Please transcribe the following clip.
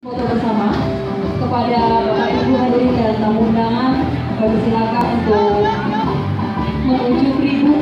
foto bersama. Kepada Bapak Ibu hadirin dan tamu undangan kami silakan untuk menuju tribun